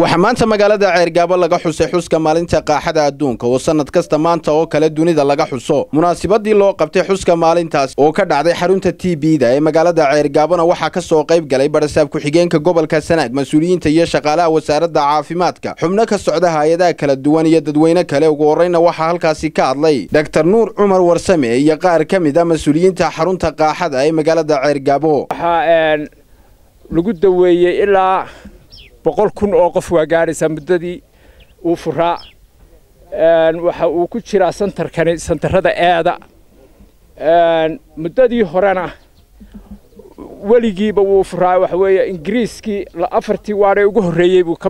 waxaa maanta magaalada ceergaabo laga xusay xuska maalinta qaaxada adduunka oo sannad kasta maanta oo kale dunida laga xuso. Munaasabadii loo qabtay xuska maalintaas oo ka dhacday xarunta t b-da ee magaalada ceergaabona waxaa ka soo qayb galay barasaab ku-xigeenka gobolka sanaag mas'uuliyiinta iyo shaqaalaha wasaaradda caafimaadka. Xubno ka socda hay'adaha kala duwan iyo dadweyne kale ugu horreyna waxaa halkaasi ka hadlay doktor nuur cumar warsame iyo qaar ka mid a mas'uuliyiinta xarunta qaaxada ee magaalada ceergaabo boqol kun oo qof waa gaadhaysaa muddadii uu furaa waxa uu ku jiraa santarkani santarrada eeda. Muddadii horena weligiiba wuu furaa waxa weeye ingiriiskii afartii waadhay ugu horreeyey buu ka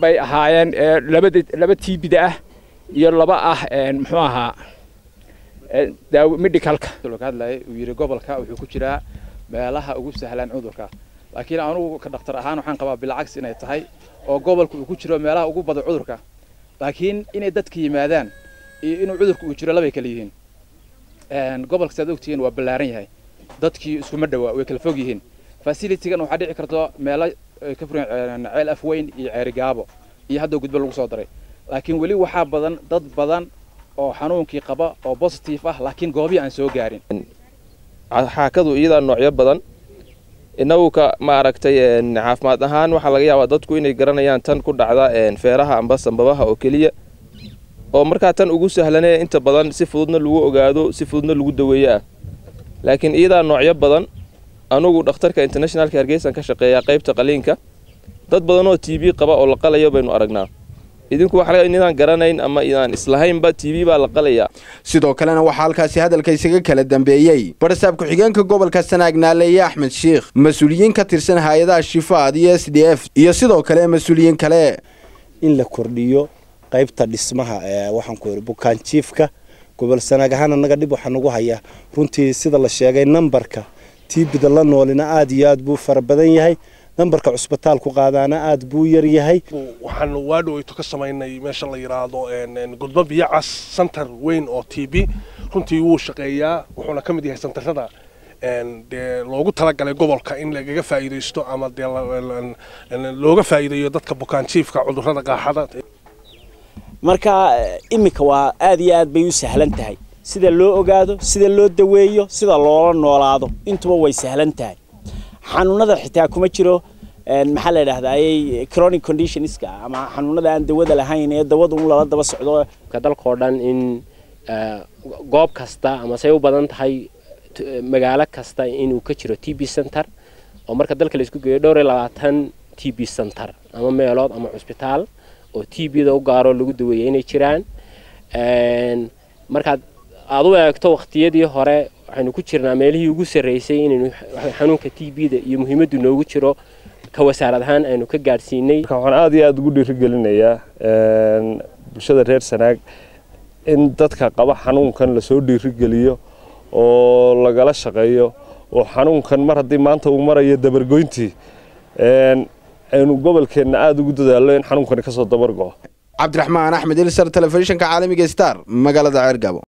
bay ahaayeen labada laba tiibida ah iyo laba ah muxuu ahaa medicalka hadlaya uu yidhi gobolka wuxuu ku jiraa meelaha ugu sahlan cudurka laakiin anugu ka dhakhtar ahaan waxaan qabaa bilcags inay tahay oo gobolka uu ku jiro meelaha ugu badan cudurka. Laakiin inay dadka yimaadaan iyo inuu cudurka uu jiro labay kala yihiin. Gobolka saad ogtihiin waa ballaaran yahay. Dadkii iskuma dhawaa way kala fog yihiin. Facilitigan waxaa dhici karto meelo ka furan ceel afweyn iyo ceerigaabo iyo hadda gudbo lagu soo daray. Laakiin weli waxaa badan dad badan oo xanuunkii qaba oo positive ah laakiin goobii aan soo gaarin. Xaakadu iyadaa noocyo badan inagu ka maaragtay caafimaad ahaan waxaa laga yaabaa dadku inay garanayaan tan ku dhacda feeraha amba sambabaha oo keliya oo markaa tan ugu sahlanee inta badan si fududna lagu ogaado si fududna lagu daweeyo ah laakiin iyadaa noocyo badan anugu dhakhtarka internationalka hargeysan ka shaqeeya qaybta qaliinka dad badan oo t b qaba oo la qalayo baynu aragnaa idinku waxa inaan garanayn ama idaan islahaynba t v baa la qalayaa sidoo kalena waxaa halkaasi hadalka isaga kala dambeeyey. Barasaab ku-xigeenka gobolka sanaag naaleeye axmed sheikh mas'uuliyiin ka tirsan hay'adaha shifaad iyo s d f iyo sidoo kale mas'uuliyiin kale. In la kordhiyo qaybta dhismaha ee waxaan ku yidhi bukaanjiifka gobol sanaag ahaan annaga dhib waxaa nagu hayaa runtii sida la sheegay nambarka tiibida la noolina aada iyo aad buu fara badan yahay nambarka cusbitaalku qaadaana aada buu yar yahay. Waxaan waadhoweyto ka samaynay meesha la yidhaahdo gudbo biyacas santar weyn oo t b. Runtii wuu shaqeeyaa wuxuuna ka mid yahay santarada dee loogu talagalay gobolka in lagaga faa'iidaysto ama dee looga faa'iideeyo dadka bukaanjiifka cudurrada qaaxada. Marka iminka waa aada iyo aad bay u sahlan tahay. Sida loo ogaado sida loo daweeyo sida loola noolaado intuba way sahlan tahay xanuunada xitaa kuma jiro maxaa la yidhahdaayey chronic conditionska ama xanuunada aan dawada lahayn ee dawada un lala daba socdo. Dalkao dhan in goob kasta ama say u badan tahay magaalo kasta inuu ka jiro t b center oo marka dalka la isku geeyo dhowr iyo labaatan t b center ama meelood ama cusbitaal oo t b da u gaaroo lagu daweeya inay jiraan. Markaad aada u eegto waqtiyadii hore waxaynu ku jirnaa meelihii ugu sarreysay inaynu xanuunka t b da iyo muhiimaddu noogu jiro. Ka wasaarad ahaan aynu ka gaadhsiinay waxaan aada iyo aada ugu dhiirigelinayaa bulshada reer sanaag in dadka qaba xanuunkan la soo dhiirigeliyo oo lagala shaqeeyo oo xanuunkan mar haddii maanta uu marayo dabargoyntii aynu gobolkeenna aada ugu dadaallo in xanuunkani ka soo dabargo cabdiraxmaan axmed ilsar telefishinka caalamiga star magaalada ceergabo